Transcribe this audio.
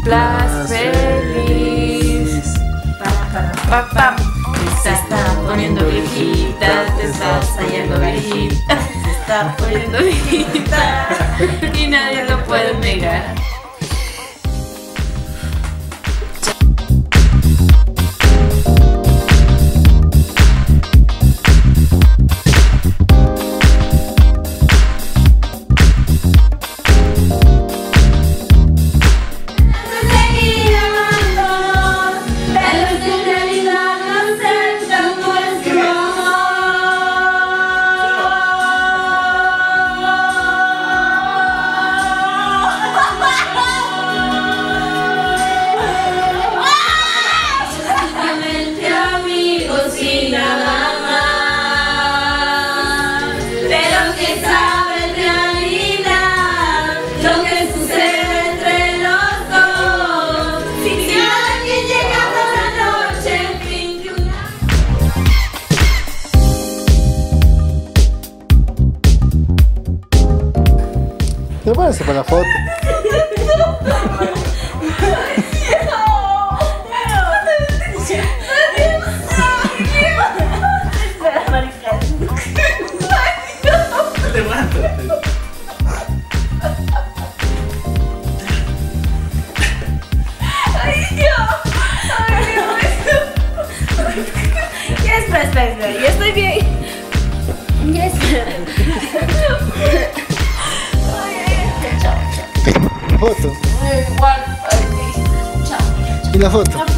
cumplas feliz. Pa, pa, Se está poniendo viejita, te estás saliendo viejita, se está poniendo viejita y nadie lo puede negar. Y nada más. Pero que sabe en realidad lo que sucede entre los dos. Si cada quien llega toda la noche, en fin que una. ¿Qué parece para la foto? Foto. Igual, ay, chao. ¿Y la foto?